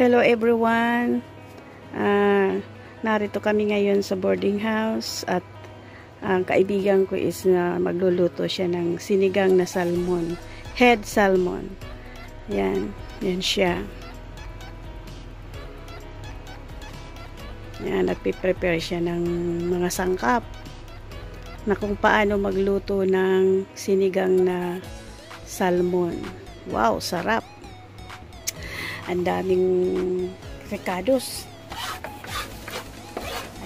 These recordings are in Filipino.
Hello everyone. Ah, narito kami ngayon sa boarding house at ang kaibigan ko is na magluluto siya ng sinigang na salmon. Head salmon. Yan. Yan siya. Yan. Nagpiprepare siya ng mga sangkap na kung paano magluto ng sinigang na salmon. Wow, sarap. Ang daming recados.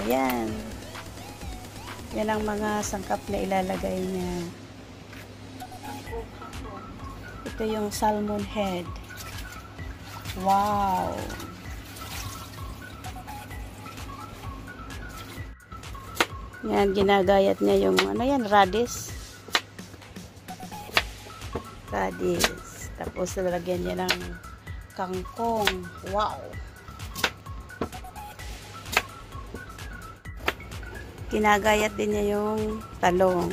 Ayan. Yan ang mga sangkap na ilalagay niya. Ito yung salmon head. Wow! Yan, ginagayat niya yung, ano yan, radish. Radish. Tapos, lalagyan niya ng kangkong. Wow! Ginagayat din niya yung talong.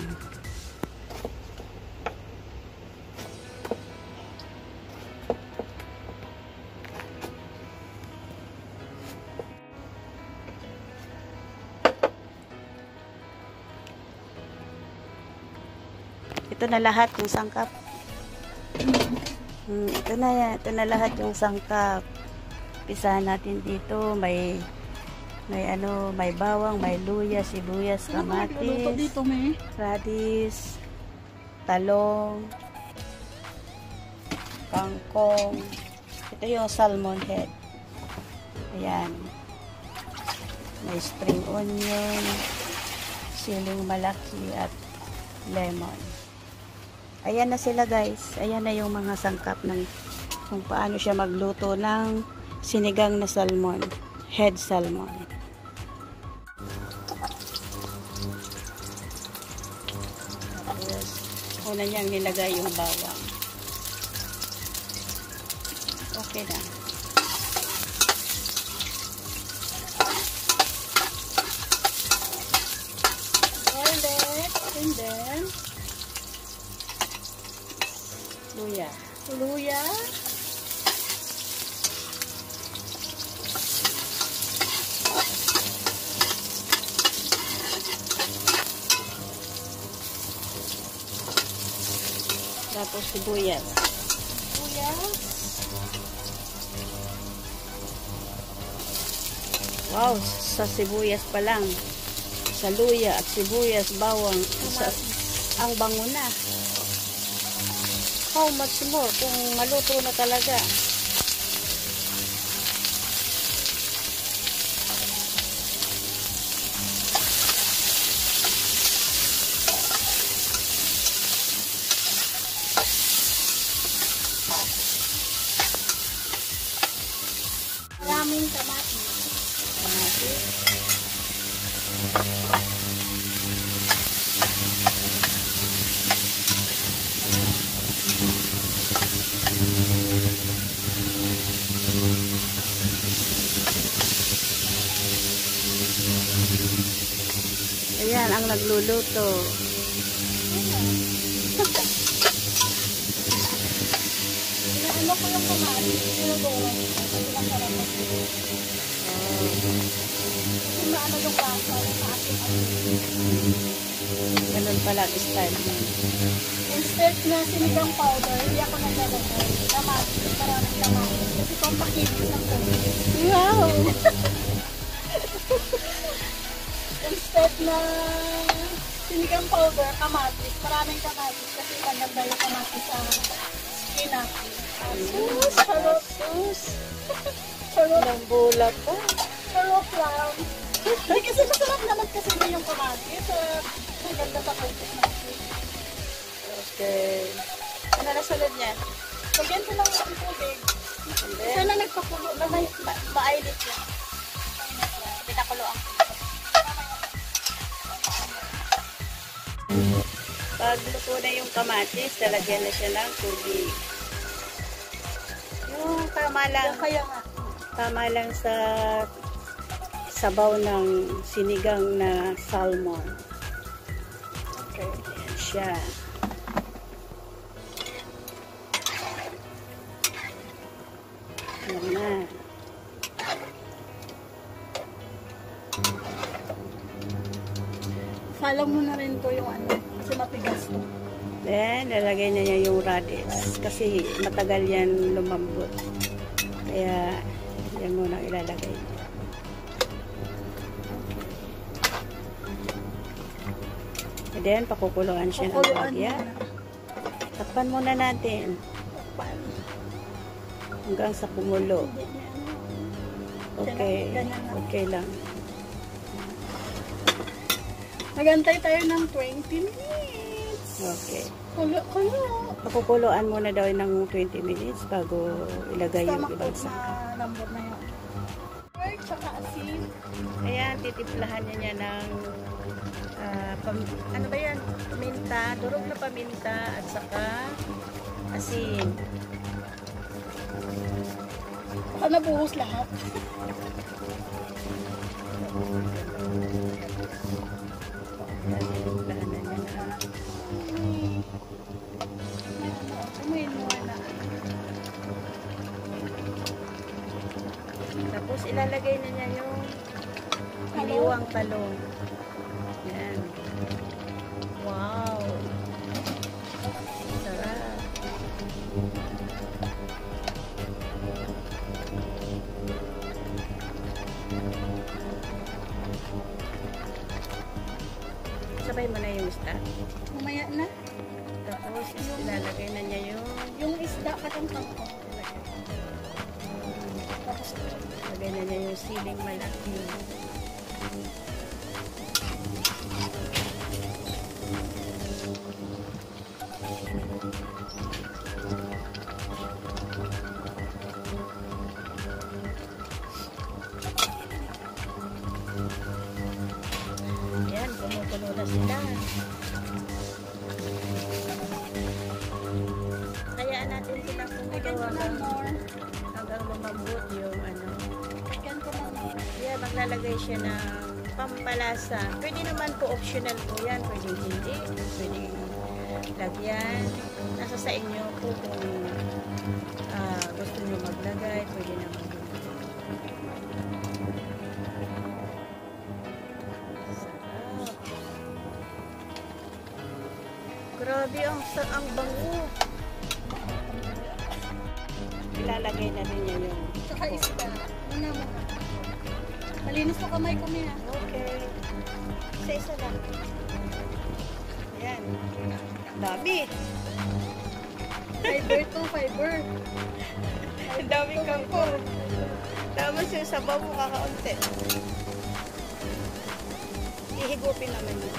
Ito na lahat yung sangkap. Hmm, ito na yan. Ito na lahat yung sangkap. Pisahan natin dito. May may ano, may bawang, may luya, sibuyas, Ano kamatis, radish, talong, kangkong. Ito yung salmon head. Ayan. May spring onion, siling malaki at lemon. Ayan na sila guys. Ayan na yung mga sangkap ng kung paano siya magluto ng sinigang na salmon. Head salmon. Tapos, una niyang nilagay yung bawang. Okay na. Garlic. And then, Luya. luya. Tapos sibuyas. Luya. Wow, sa sibuyas pa lang. Sa luya at sibuyas, bawang, sa, ang bango na. How much more kung maluto na talaga? Maraming kamatis. Kamatis. Ayan, ang nagluluto. Inaano ko yung kamatis. Sinuguro. Kasi maano yung ating Ganun pala ang style mo. Instead na sinigang powder, hindi ako naglalagay. Kamatis. Maraming kamatis. Kasi pampakinis ng konti. Wow! Instead na sinigang powder, kamatis. Maraming kamatis. Kasi maganda yung kamatis sa skin natin. Sus! Charot! Sus! Charot! Ilang bulat pa. Charot lang! Ay, kasi masarap naman kasi din yung kamatis. Uh, maganda sa kultus natin. Okay. Ano na sunod niya? Lagyan ko lang ng tubig. Sana nagpakulo na may ma maainit yan. Pinakulo ang pag luto na yung kamatis, lalagyan na siya ng tubig. Yung tama lang, tama lang sa sabaw ng sinigang na salmon. Okay, ayan siya. Ayan na. Ihalo mo na rin to yung ano, kasi matigas to. Then, lalagay na niya yung radish. Kasi matagal yan lumambot. Kaya, yan muna ilalagay niya. And then, pakukuluan siya ng Pakuluan bagya. mo na. Takpan muna natin Takpan. hanggang sa ano. Okay. Okay lang. Nagantay tayo ng 20 minutes. Okay. Kulo, kulo. Pakukuluan muna daw ng 20 minutes bago ilagay yung Basta ibang makot sa. na lambot na yun. Tsaka asin. Ayan, titiplahan niya niya ng ah, pam- ano ba yan? Paminta, durog na paminta at saka asin. Baka nabuhos lahat. Lagay na niya yung siling malaki. Ayan, kumukulo na sila. Kayaan natin Lagyan kumulo hanggang, hanggang lumambot yung ano. Maglalagay siya ng pampalasa. Pwede naman po optional po yan. Pwede hindi. Pwede lagyan. Nasa sa inyo po kung ah, gusto nyo maglagay. Pwede naman din. Sarap. Grabe ang, ang bango. Ilalagay na rin niya yung Tsaka isda. Muna muna. Malinis mo kamay ko niya. Okay. Isa-isa lang. Ayan. Dami. Fiber to, fiber. Ang daming kangko. Tapos yung sabaw mo kakaunti. Ihigupin naman yun.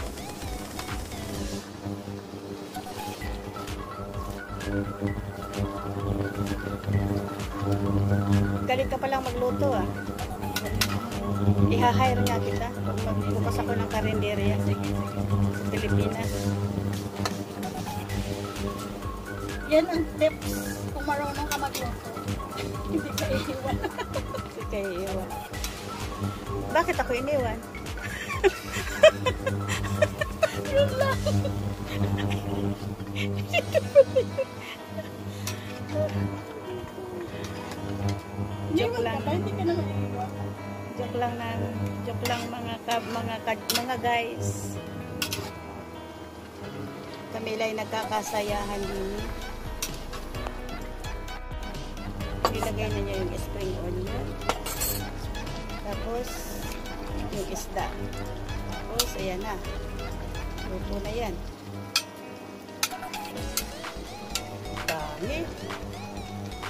Galing ka palang magluto ah. Iha-hire nga kita pag magbukas ako ng karinderya sa Pilipinas. Yan ang tips kung marunong ka magluto. Hindi ka iiwan. Hindi kayo iwan. Bakit ako iniwan? Yun lang. Joke lang. ka? Hindi ka naman iiwan. Joke lang na, joke lang mga ka, mga ka- mga guys. Kami lang nagkakasayahan din. Nilagay na niya yung spring onion. Tapos, yung isda. Tapos, ayan na. Luto na yan. Dami.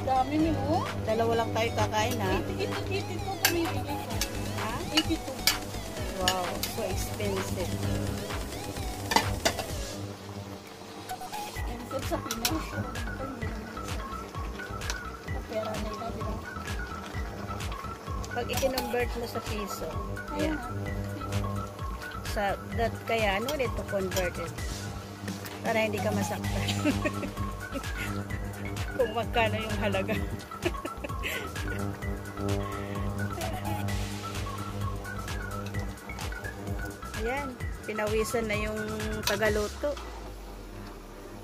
Dami no? Dalawa lang tayo kakain ha. 80, 80, 82 tumibili i-convert mo sa piso, yeah. sa that kaya ano ulit to convert it para hindi ka masaktan kung magkano yung halaga ayan pinawisan na yung tagaluto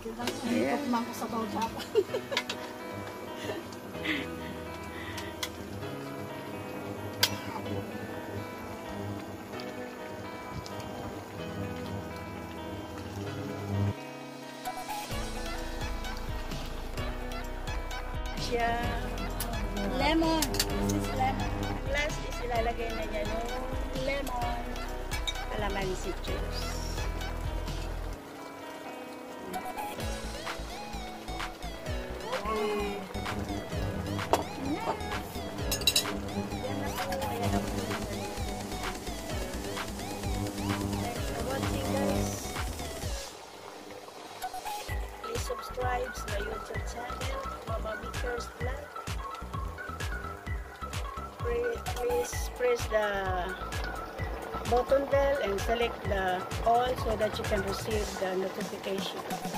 Kailangan Ayan. yeah. ko sa siya. Lemon. This is lemon. Last is ilalagay na niya no Lemon. calamansi juice. Pre- press the button bell and select the all so that you can receive the notification.